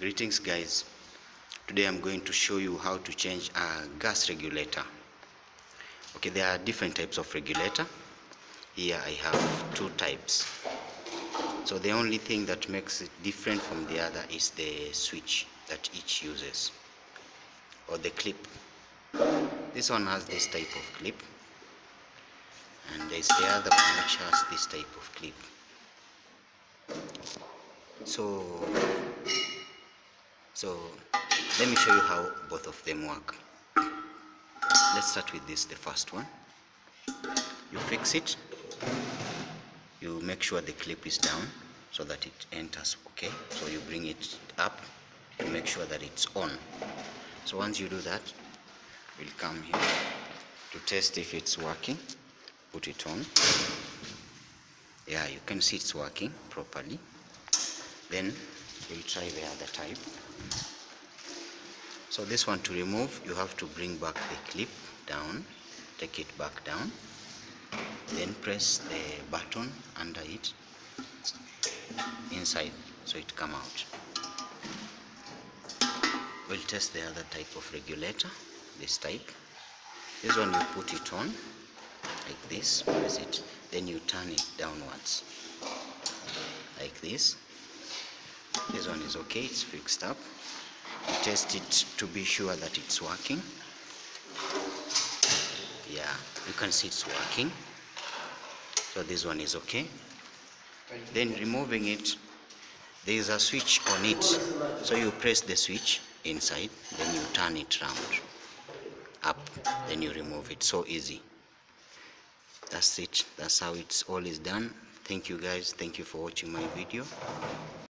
Greetings guys. Today I'm going to show you how to change a gas regulator. Okay, there are different types of regulator. Here I have two types. So the only thing that makes it different from the other is the switch that each uses or the clip. This one has this type of clip and there's the other one which has this type of clip. So so let me show you how both of them work. Let's start with this the first one. You fix it. You make sure the clip is down so that it enters okay? So you bring it up to make sure that it's on. So once you do that we'll come here to test if it's working. Put it on. Yeah you can see it's working properly. Then we'll try the other type. So this one to remove you have to bring back the clip down take it back down then press the button under it inside so it come out. We'll test the other type of regulator this type. This one you put it on like this press it then you turn it downwards like this this one is okay it's fixed up. You test it to be sure that it's working. Yeah you can see it's working. So this one is okay. Then removing it there is a switch on it. So you press the switch inside then you turn it round up then you remove it. So easy. That's it. That's how it's all is done. Thank you guys. Thank you for watching my video